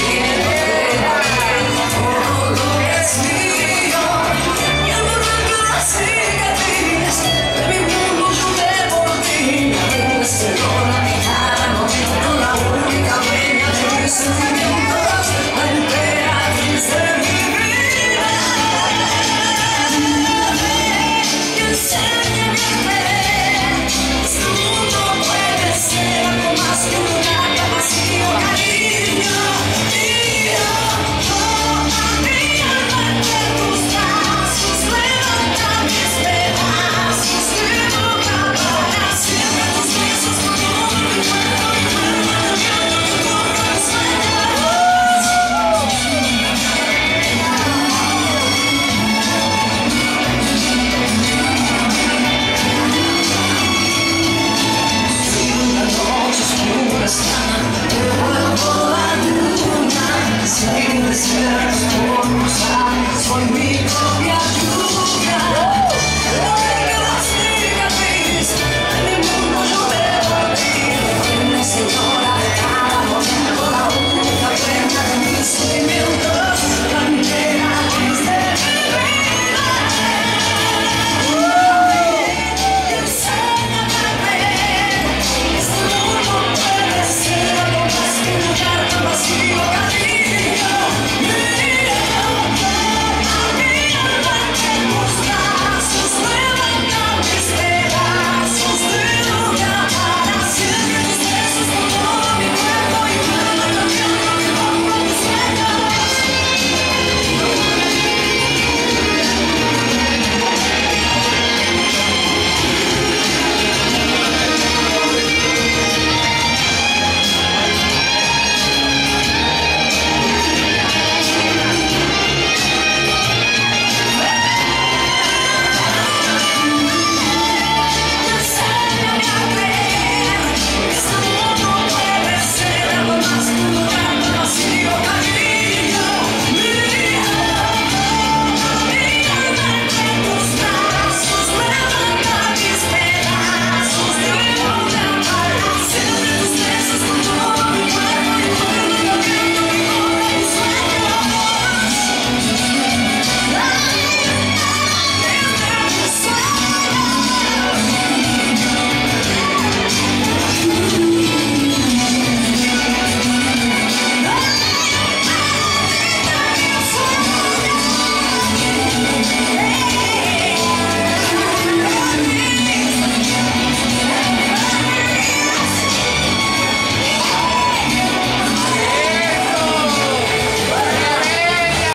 Yeah.